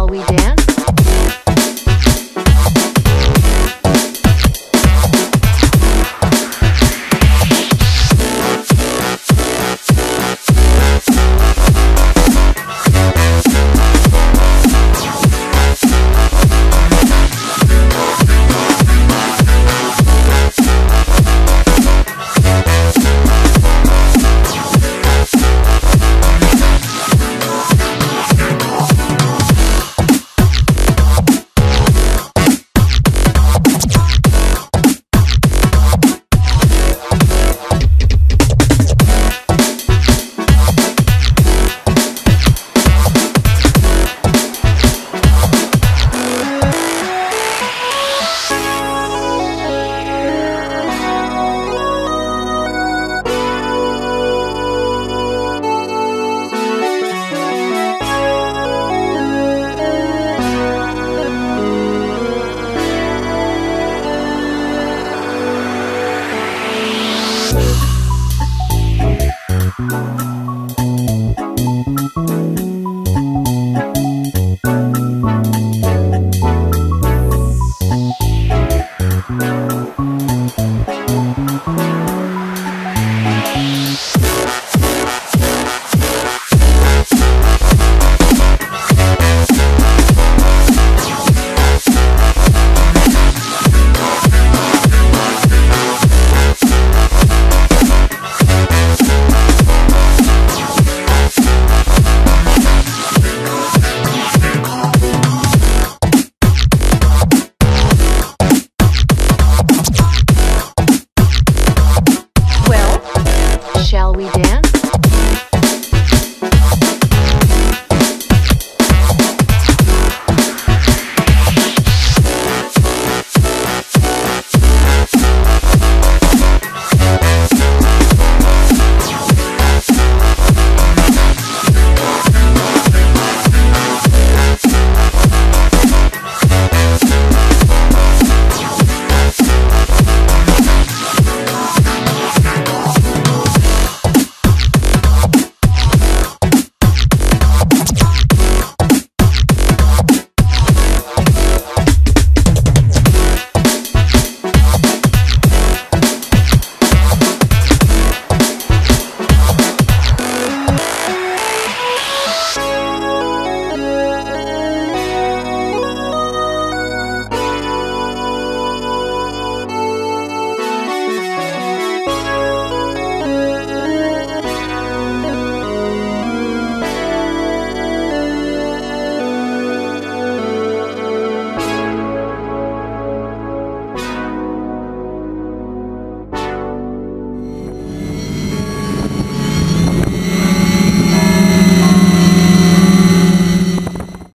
Shall we dance? Shall we dance?